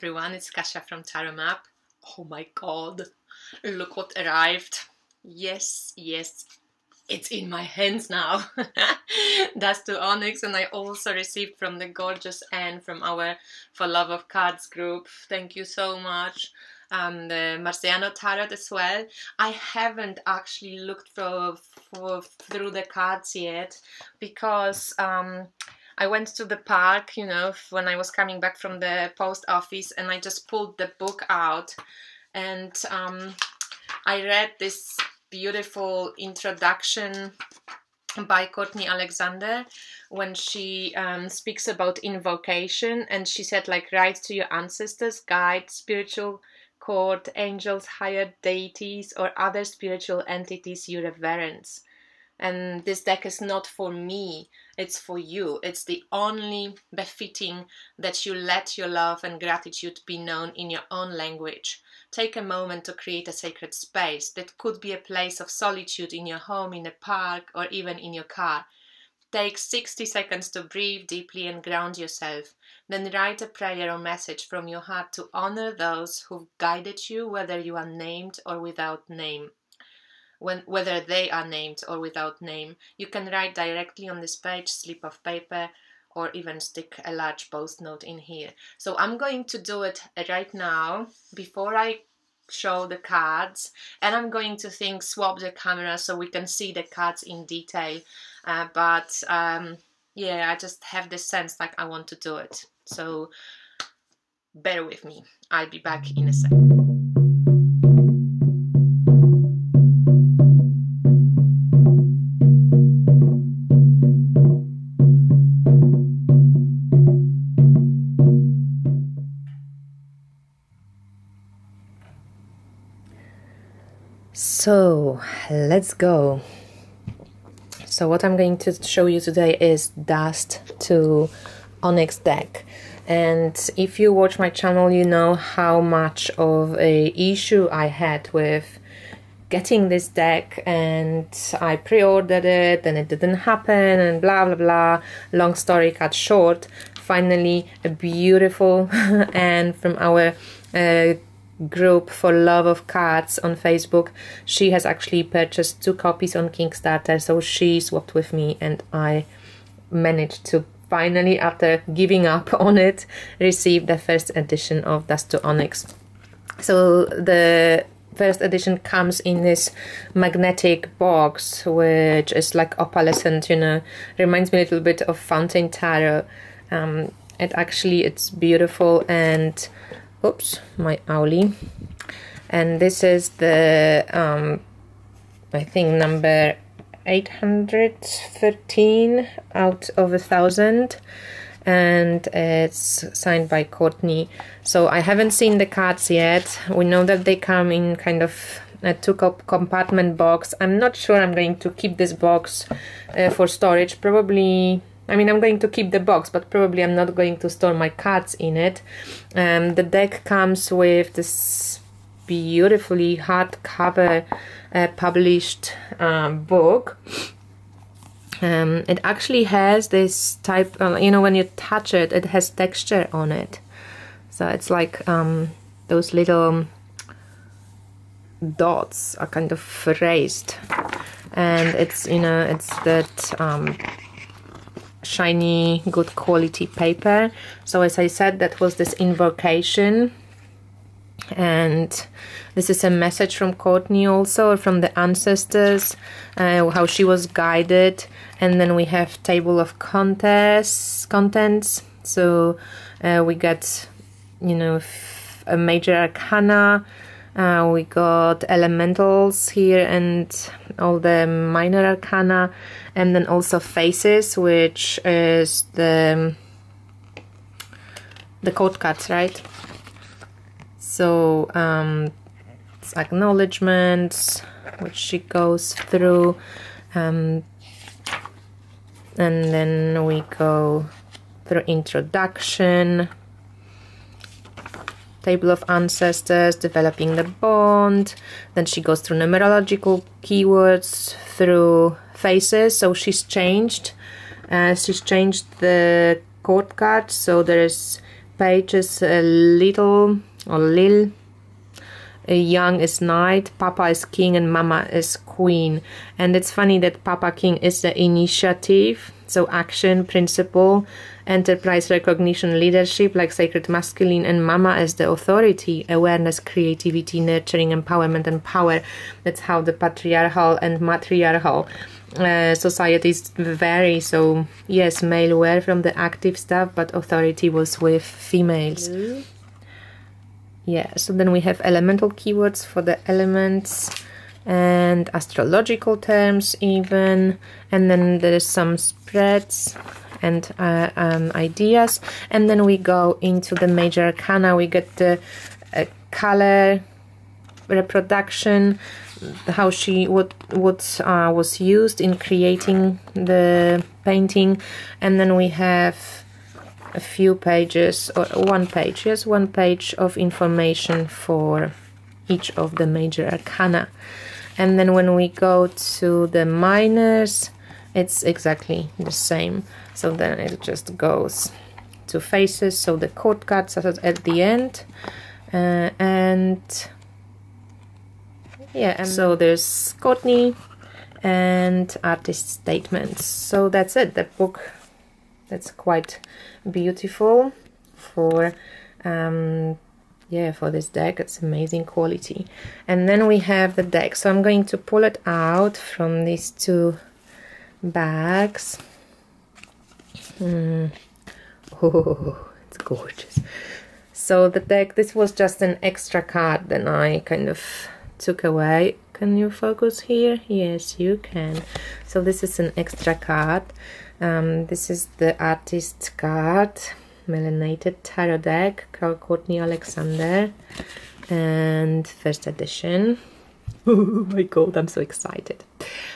everyone, it's Kasia from Tarot Map. Oh my god, look what arrived. Yes, yes, it's in my hands now. Dust to Onyx, and I also received from the gorgeous Ann from our For Love of Cards group. Thank you so much. Um, the Marziano Tarot as well. I haven't actually looked for, for through the cards yet because um, I went to the park, you know, when I was coming back from the post office, and I just pulled the book out, and um, I read this beautiful introduction by Courtney Alexander when she um, speaks about invocation, and she said like write to your ancestors, guides, spiritual court, angels, higher deities, or other spiritual entities you reverence and this deck is not for me it's for you. It's the only befitting that you let your love and gratitude be known in your own language. Take a moment to create a sacred space that could be a place of solitude in your home in a park or even in your car. Take 60 seconds to breathe deeply and ground yourself. Then write a prayer or message from your heart to honor those who've guided you, whether you are named or without name when, whether they are named or without name. You can write directly on this page, slip of paper, or even stick a large post note in here. So I'm going to do it right now before I show the cards and I'm going to think swap the camera so we can see the cards in detail uh, but um, yeah I just have this sense like I want to do it so bear with me I'll be back in a second So let's go. So what I'm going to show you today is dust to Onyx deck. And if you watch my channel, you know how much of a issue I had with getting this deck and I pre-ordered it and it didn't happen and blah blah blah long story cut short finally a beautiful and from our uh, group for love of cards on Facebook. She has actually purchased two copies on Kickstarter, so she swapped with me, and I managed to finally, after giving up on it, receive the first edition of Dust to Onyx. So the first edition comes in this magnetic box, which is like opalescent, you know, reminds me a little bit of Fountain Tarot. Um, it actually it's beautiful and oops my owlie and this is the um, I think number 813 out of a thousand. And it's signed by Courtney. So I haven't seen the cards yet. We know that they come in kind of a two compartment box. I'm not sure I'm going to keep this box uh, for storage. Probably I mean, I'm going to keep the box, but probably I'm not going to store my cards in it. Um, the deck comes with this beautifully hardcover uh, published um, book. Um, it actually has this type, uh, you know, when you touch it, it has texture on it. So it's like um, those little dots are kind of raised. And it's, you know, it's that um, shiny good quality paper. So as I said that was this invocation. And this is a message from Courtney also from the ancestors uh, how she was guided. And then we have table of contests contents. So uh, we got you know a major arcana uh, we got elementals here and all the minor arcana, and then also faces, which is the the court cards, right? So um, it's acknowledgements, which she goes through, um, and then we go through introduction table of ancestors, developing the bond. Then she goes through numerological keywords, through faces. So she's changed. Uh, she's changed the court card. So there's pages uh, little or lil young is knight, papa is king, and mama is queen. And it's funny that papa king is the initiative, so action, principle, enterprise, recognition, leadership, like sacred masculine, and mama as the authority, awareness, creativity, nurturing, empowerment, and power. That's how the patriarchal and matriarchal uh, societies vary. So, yes, male were from the active stuff, but authority was with females. Mm yeah so then we have elemental keywords for the elements and astrological terms even and then there's some spreads and uh, um, ideas. And then we go into the major arcana. We get the uh, color reproduction how she what what uh, was used in creating the painting. And then we have a few pages or one page yes one page of information for each of the major arcana. And then when we go to the minors it's exactly the same. So then it just goes to faces. So the court cards are at the end. Uh, and yeah and so there's Courtney and artist statements. So that's it. The book that's quite beautiful for um, yeah for this deck. It's amazing quality. And then we have the deck. So I'm going to pull it out from these two bags. Mm. oh it's gorgeous. So the deck this was just an extra card that I kind of took away. Can you focus here? Yes you can. So this is an extra card. Um, this is the artist card, Melanated Tarot deck, Carl Courtney Alexander, and first edition. Oh my god, I'm so excited.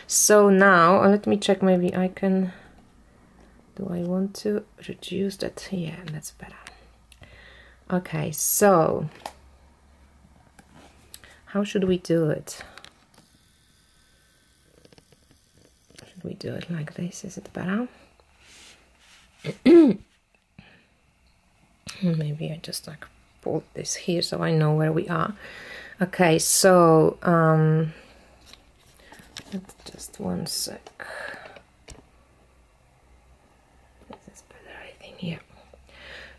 So now, uh, let me check, maybe I can... Do I want to reduce that? Yeah, that's better. Okay, so... How should we do it? Should we do it like this? Is it better? Maybe I just like put this here so I know where we are. Okay, so um, just one sec. This is better, I think. Yeah.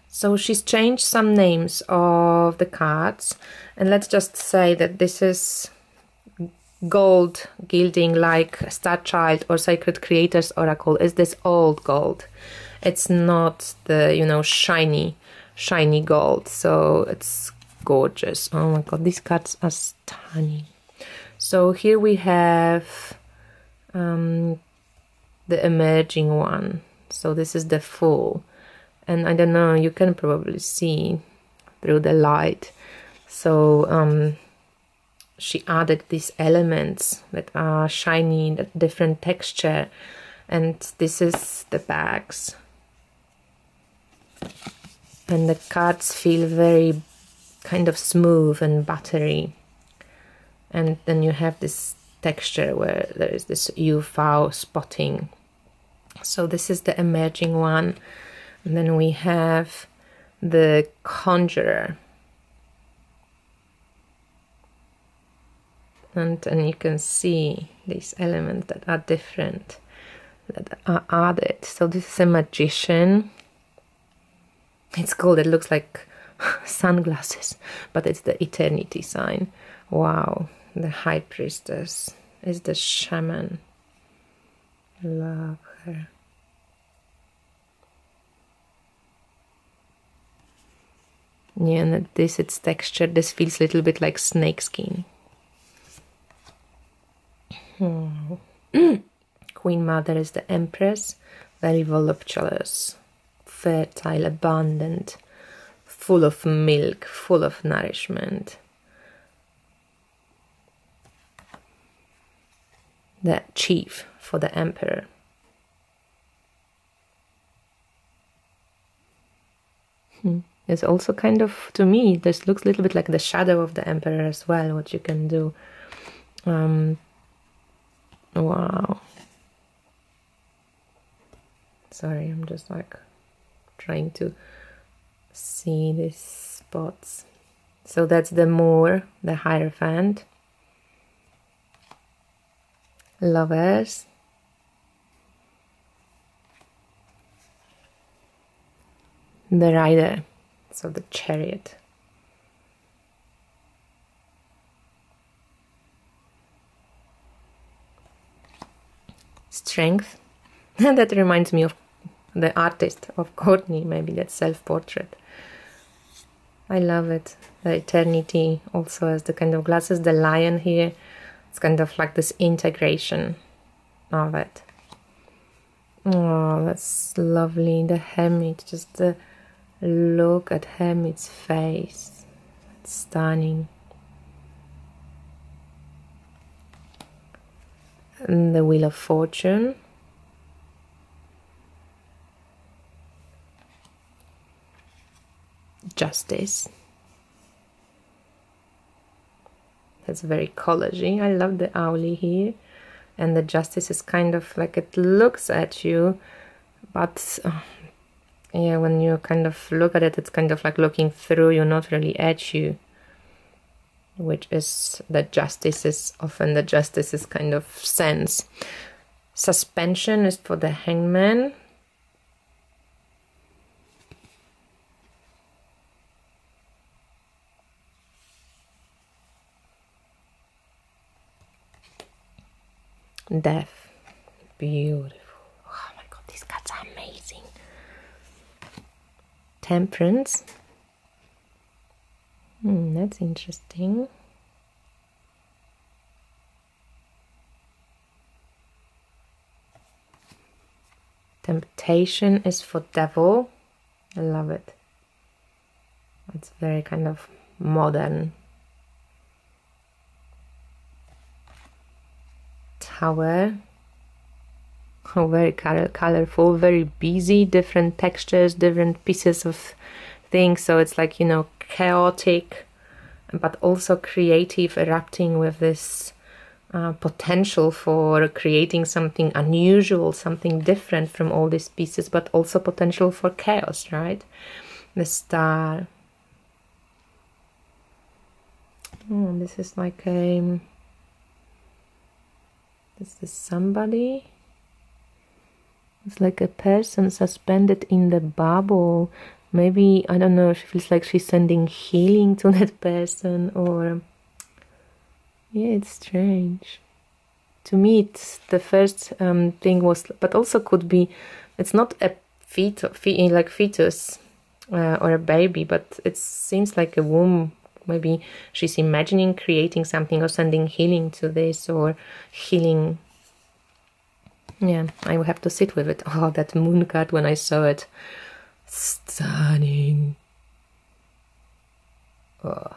So she's changed some names of the cards, and let's just say that this is gold gilding like Star Child or Sacred Creators Oracle is this old gold. It's not the, you know, shiny, shiny gold. So it's gorgeous. Oh my god, these cards are stunning. So here we have um, the emerging one. So this is the full. And I don't know, you can probably see through the light. So um, she added these elements that are shiny, that different texture, and this is the bags. And the cards feel very kind of smooth and buttery. And then you have this texture where there is this UV spotting. So this is the emerging one. And then we have the conjurer and and you can see these elements that are different that are added so this is a magician it's cool it looks like sunglasses but it's the eternity sign. Wow the high priestess is the shaman. Love her. Yeah and this its texture this feels a little bit like snakeskin Hmm. Queen Mother is the Empress, very voluptuous, fertile, abundant, full of milk, full of nourishment. The chief for the Emperor. Hmm. It's also kind of, to me, this looks a little bit like the shadow of the Emperor as well, what you can do. Um, Wow. Sorry, I'm just like trying to see these spots. So that's the Moor, the Hierophant. Lovers. The Rider, so the Chariot. Strength. that reminds me of the artist of Courtney, maybe that self portrait. I love it. The eternity also as the kind of glasses, the lion here. It's kind of like this integration of it. Oh, that's lovely. The Hermit, just the look at Hermit's face. It's stunning. And the Wheel of Fortune. Justice. That's very collagey. I love the owlie here. And the justice is kind of like it looks at you, but uh, yeah, when you kind of look at it, it's kind of like looking through you, not really at you. Which is the justice is often the justice is kind of sense. Suspension is for the hangman, Death. Beautiful. Oh my god, these cards are amazing. Temperance. Hmm, that's interesting. Temptation is for devil. I love it. It's very kind of modern tower oh, very color colorful very busy different textures different pieces of things. So it's like you know chaotic but also creative erupting with this uh, potential for creating something unusual something different from all these pieces but also potential for chaos right? The star. Oh, this is like a is this somebody? It's like a person suspended in the bubble. Maybe, I don't know, she feels like she's sending healing to that person or. Yeah, it's strange. To me, it's the first um, thing was, but also could be, it's not a fetus, like fetus uh, or a baby, but it seems like a womb maybe she's imagining creating something or sending healing to this or healing. Yeah i will have to sit with it. Oh that moon card when i saw it. Stunning. Oh.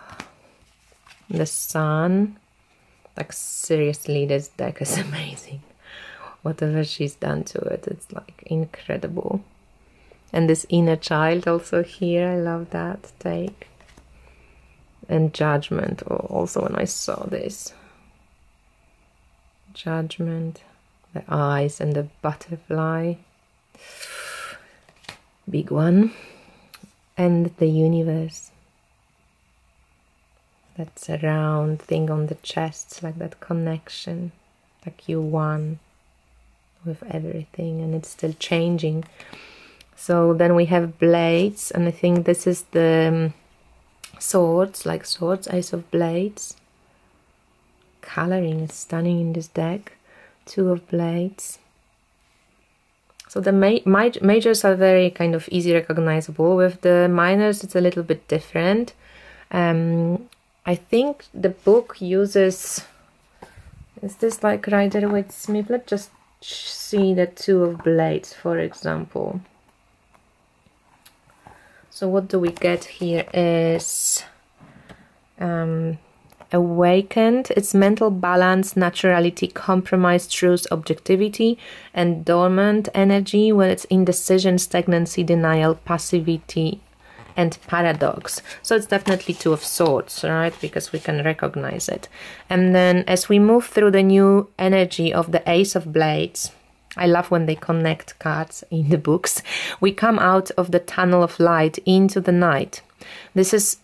the sun. Like seriously this deck is amazing. Whatever she's done to it it's like incredible. And this inner child also here i love that take and judgment. Also when I saw this. Judgment the eyes and the butterfly. Big one. And the universe. That's a round thing on the chest like that connection. Like you one with everything and it's still changing. So then we have blades and I think this is the um, swords, like swords, ace of blades. Coloring is stunning in this deck. Two of blades. So the ma ma majors are very kind of easy recognizable. With the minors, it's a little bit different. Um, I think the book uses. Is this like Rider Waite Smith? Let's just see the two of blades, for example. So what do we get here is um, awakened, its mental balance, naturality, compromise, truth, objectivity, and dormant energy when it's indecision, stagnancy, denial, passivity, and paradox. So it's definitely two of swords, right? Because we can recognize it. And then as we move through the new energy of the ace of blades, I love when they connect cards in the books. We come out of the tunnel of light into the night. This is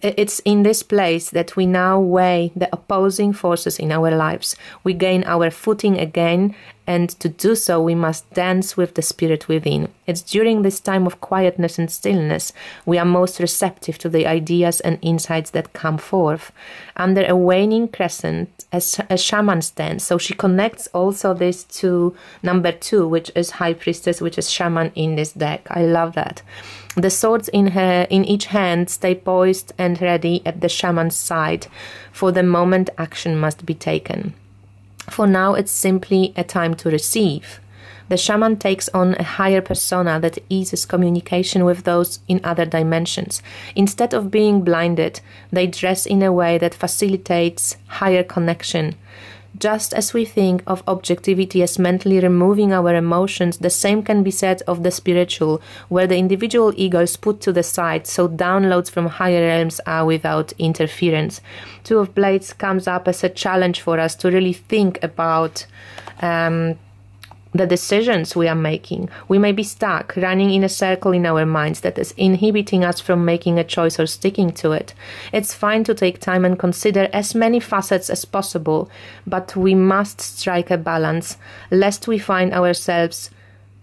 it's in this place that we now weigh the opposing forces in our lives. We gain our footing again, and to do so, we must dance with the spirit within. It's during this time of quietness and stillness we are most receptive to the ideas and insights that come forth. Under a waning crescent, as a shaman stands, so she connects also this to number two, which is High Priestess, which is shaman in this deck. I love that. The swords in her in each hand stay poised and ready at the shaman's side, for the moment action must be taken. For now it's simply a time to receive. The shaman takes on a higher persona that eases communication with those in other dimensions. Instead of being blinded, they dress in a way that facilitates higher connection just as we think of objectivity as mentally removing our emotions, the same can be said of the spiritual, where the individual ego is put to the side so downloads from higher realms are without interference. Two of Blades comes up as a challenge for us to really think about um, the decisions we are making. We may be stuck, running in a circle in our minds that is inhibiting us from making a choice or sticking to it. It's fine to take time and consider as many facets as possible, but we must strike a balance, lest we find ourselves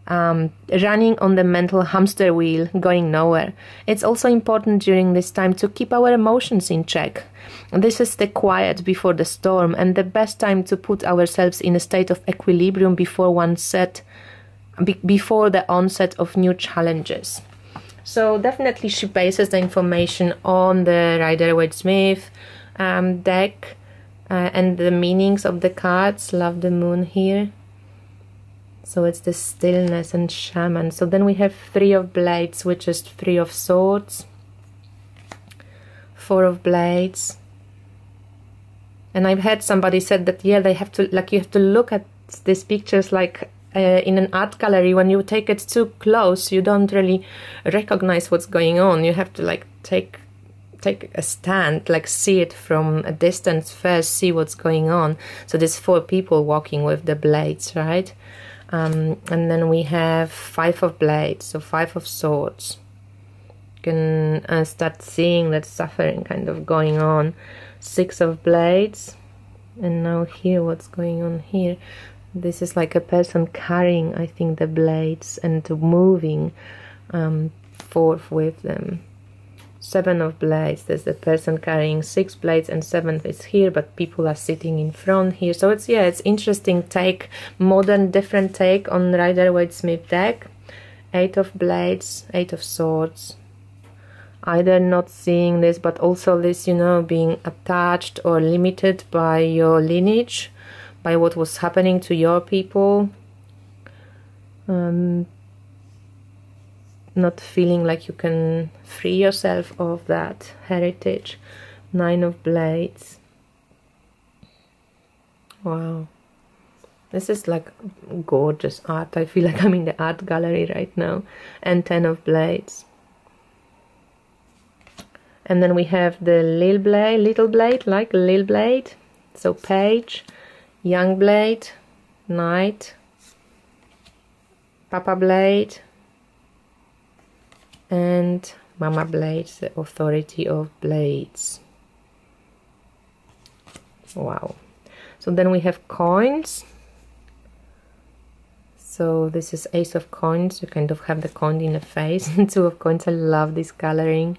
um, running on the mental hamster wheel, going nowhere. It's also important during this time to keep our emotions in check. This is the quiet before the storm and the best time to put ourselves in a state of equilibrium before one set be- before the onset of new challenges. So definitely she bases the information on the Rider Waite Smith um, deck uh, and the meanings of the cards. Love the moon here. So it's the stillness and shaman. So then we have three of blades, which is three of swords, four of blades. And I've had somebody said that yeah, they have to like you have to look at these pictures like uh, in an art gallery. When you take it too close, you don't really recognize what's going on. You have to like take take a stand, like see it from a distance first, see what's going on. So there's four people walking with the blades, right? Um, and then we have five of blades, so five of swords. You can uh, start seeing that suffering kind of going on. Six of blades, and now here, what's going on here? This is like a person carrying, I think, the blades and moving um, forth with them. Seven of blades. There's the person carrying six blades and seven is here but people are sitting in front here. So it's yeah it's interesting take modern different take on rider waite smith deck. Eight of blades eight of swords either not seeing this but also this you know being attached or limited by your lineage by what was happening to your people um, not feeling like you can free yourself of that heritage. Nine of Blades. Wow. This is like gorgeous art. I feel like I'm in the art gallery right now. And Ten of Blades. And then we have the little blade, little blade, like little blade. So page, young blade, knight, papa blade, and Mama blade, the authority of blades. Wow. So then we have coins. So this is Ace of Coins. You kind of have the coin in the face. two of coins. I love this coloring.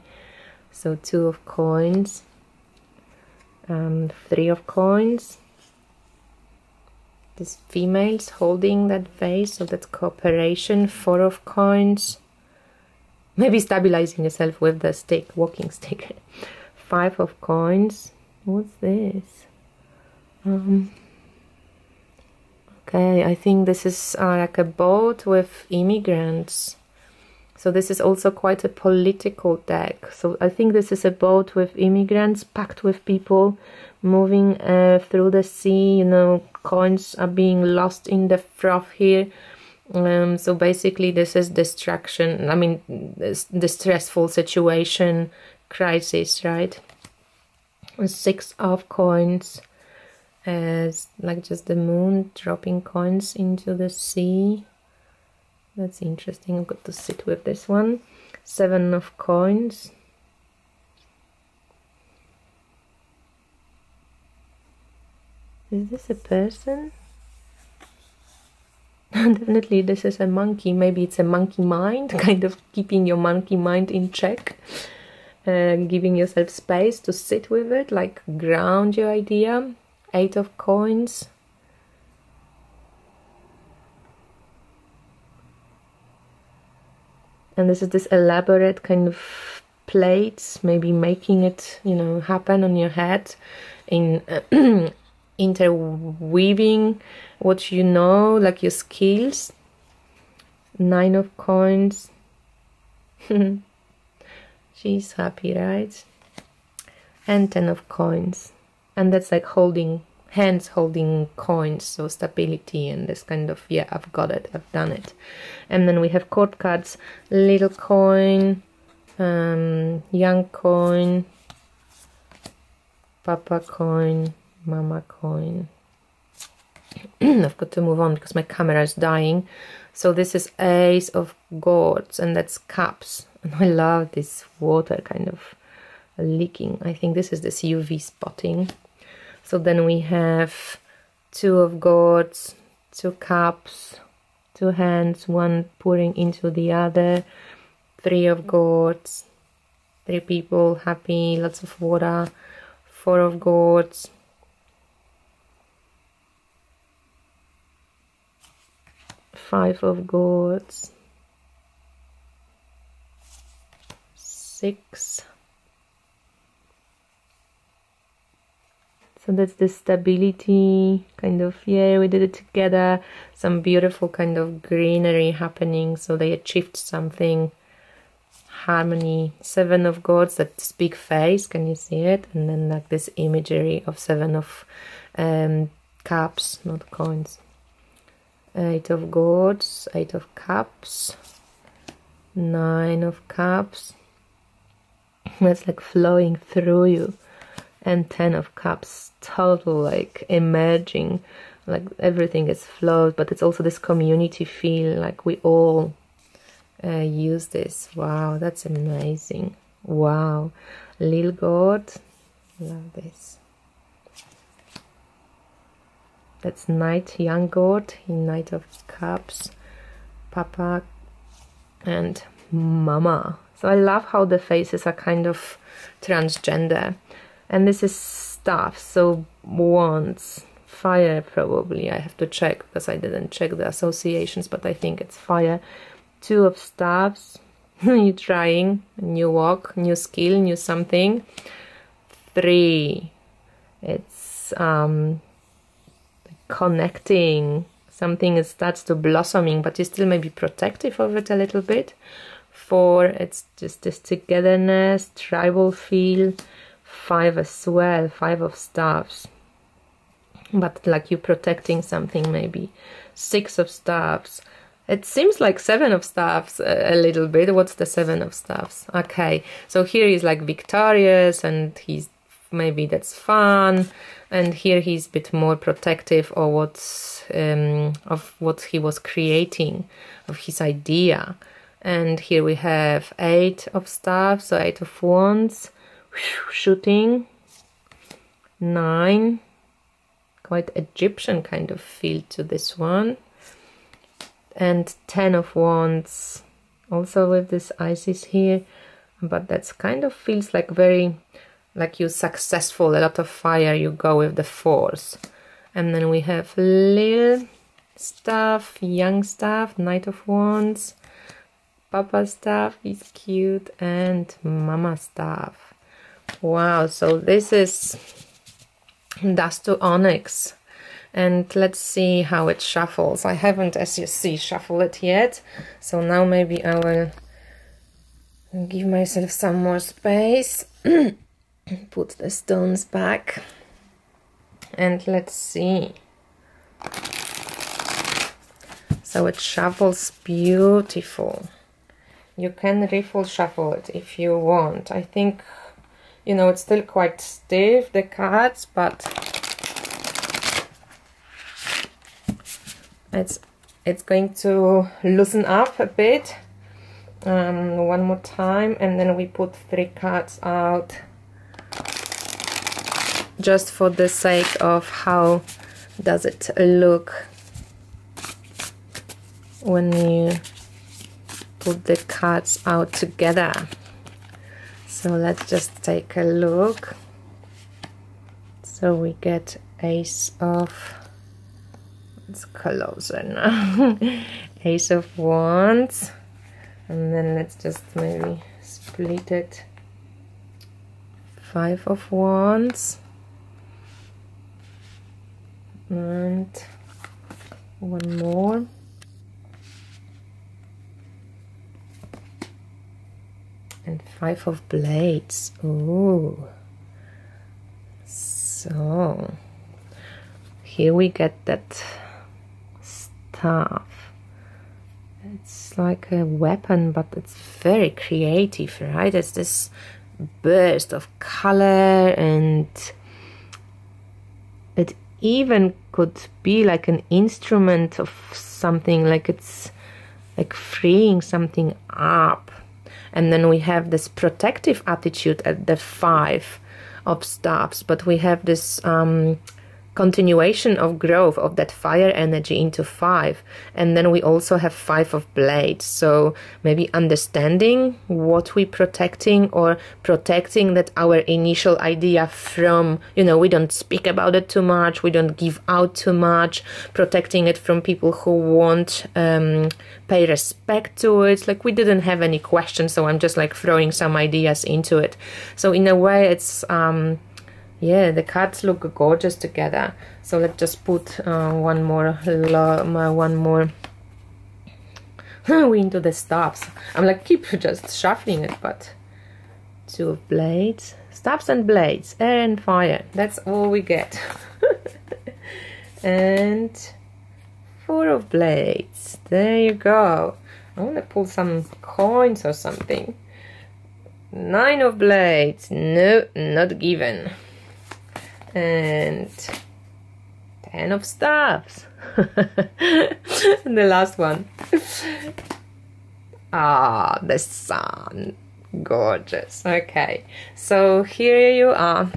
So two of coins. Um, three of coins. This females holding that vase, so that's cooperation. Four of coins maybe stabilizing yourself with the stick walking stick five of coins what's this um, okay i think this is uh, like a boat with immigrants so this is also quite a political deck so i think this is a boat with immigrants packed with people moving uh, through the sea you know coins are being lost in the froth here um, so basically, this is distraction. I mean, this, the stressful situation, crisis, right? Six of coins, as like just the moon dropping coins into the sea that's interesting. I've got to sit with this one. Seven of coins. Is this a person? Definitely this is a monkey. Maybe it's a monkey mind kind of keeping your monkey mind in check uh, giving yourself space to sit with it like ground your idea. Eight of coins and this is this elaborate kind of plates maybe making it you know happen on your head in interweaving what you know like your skills. Nine of coins. She's happy right? And ten of coins. And that's like holding hands holding coins so stability and this kind of yeah i've got it i've done it. And then we have court cards little coin um, young coin papa coin mama coin. I've got to move on because my camera is dying. So this is ace of gourds and that's cups. And i love this water kind of leaking. I think this is this uv spotting so then we have two of gourds two cups two hands one pouring into the other three of gourds three people happy lots of water four of gourds five of gourds six so that's the stability kind of yeah we did it together. Some beautiful kind of greenery happening. So they achieved something. Harmony seven of Gourds, that big face can you see it? And then like this imagery of seven of um, cups not coins. Eight of Gourds, eight of cups nine of cups. That's like flowing through you and ten of cups total like emerging like everything is flowed but it's also this community feel like we all uh, use this. Wow that's amazing. Wow. Lil gourd love this. That's knight young gourd in knight of cups papa and mama. So i love how the faces are kind of transgender and this is stuff so wands fire probably I have to check because I didn't check the associations but I think it's fire. Two of staffs you trying new walk new skill new something. Three it's um connecting. Something starts to blossoming but you still may be protective of it a little bit. Four it's just this togetherness tribal feel five as well five of staffs. But like you protecting something maybe six of staffs. It seems like seven of staffs a, a little bit. What's the seven of staffs? Okay so here he's like victorious and he's maybe that's fun. And here he's a bit more protective of what um, of what he was creating of his idea. And here we have eight of staffs so eight of wands shooting. Nine. Quite Egyptian kind of feel to this one. And ten of wands. Also with this Isis here. But that's kind of feels like very like you successful a lot of fire you go with the force. And then we have little staff young staff knight of wands papa staff is cute and mama staff Wow, so this is dust to onyx. And let's see how it shuffles. I haven't, as you see, shuffled it yet. So now maybe I will give myself some more space. Put the stones back. And let's see. So it shuffles beautiful. You can riffle shuffle it if you want. I think you know, it's still quite stiff, the cards, but it's it's going to loosen up a bit. Um, one more time and then we put three cards out just for the sake of how does it look when you put the cards out together so let's just take a look. So we get ace of it's closer now. Ace of wands. And then let's just maybe split it. Five of wands. And one more and five of blades. Oh so here we get that staff it's like a weapon but it's very creative right? It's this burst of color and it even could be like an instrument of something like it's like freeing something up and then we have this protective attitude at the five of staffs but we have this um, continuation of growth of that fire energy into five. And then we also have five of blades. So maybe understanding what we're protecting or protecting that our initial idea from you know we don't speak about it too much we don't give out too much protecting it from people who won't um, pay respect to it. Like we didn't have any questions so i'm just like throwing some ideas into it. So in a way it's um, yeah the cards look gorgeous together. So let's just put uh, one more one more into the stops i'm like keep just shuffling it but two of blades stops and blades air and fire. That's all we get. And four of blades. There you go. I want to pull some coins or something. Nine of blades. No not given and ten of staffs and the last one. Ah the sun. Gorgeous. Okay. So here you are.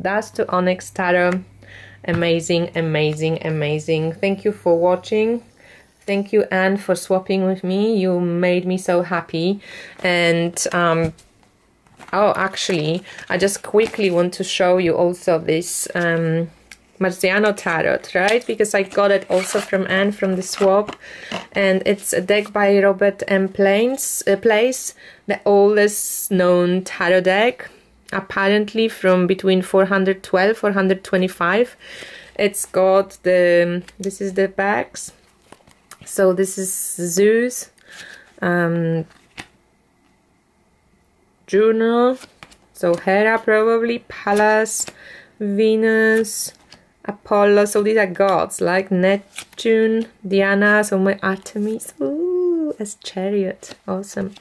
Dust to onyx tarot amazing amazing amazing. Thank you for watching. Thank you ann for swapping with me. You made me so happy. And um oh actually I just quickly want to show you also this um, Marziano Tarot, right? Because I got it also from Ann from the swap. And it's a deck by Robert M. Plains, uh, Place, the oldest known tarot deck, apparently from between 412 425. It's got the, this is the backs. So this is Zeus, um, Juno, so Hera probably, Pallas, Venus, Apollo, so these are gods like Neptune, Diana, so my Artemis, ooh, as chariot, awesome.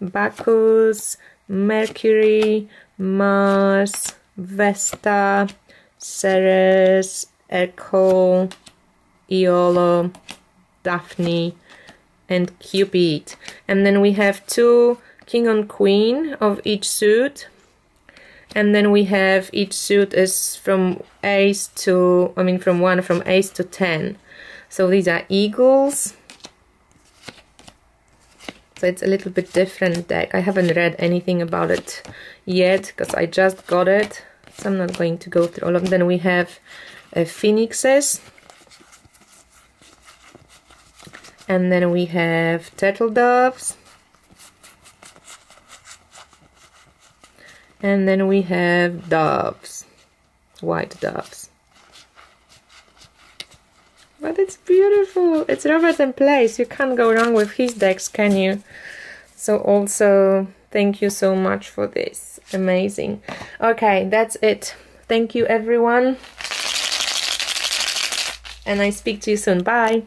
Bacchus, Mercury, Mars, Vesta, Ceres, Echo, Iolo, Daphne, and Cupid. And then we have two king and queen of each suit. And then we have each suit is from ace to I mean from 1 from ace to 10 so these are eagles. So it's a little bit different deck. I haven't read anything about it yet because I just got it. So I'm not going to go through all of them. Then we have uh, phoenixes. And then we have turtle doves and then we have doves. White doves. But it's beautiful. It's Robert M. Place. You can't go wrong with his decks can you? So also thank you so much for this. Amazing. Okay that's it. Thank you everyone. And I speak to you soon. Bye